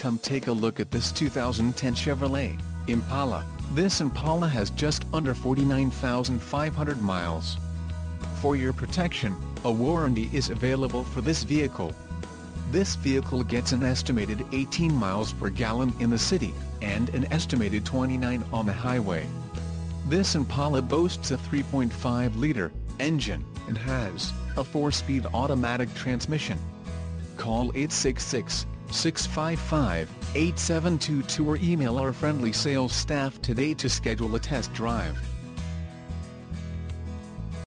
Come take a look at this 2010 Chevrolet Impala. This Impala has just under 49,500 miles. For your protection, a warranty is available for this vehicle. This vehicle gets an estimated 18 miles per gallon in the city, and an estimated 29 on the highway. This Impala boasts a 3.5-liter engine, and has a 4-speed automatic transmission. Call 866-655-8722 or email our friendly sales staff today to schedule a test drive.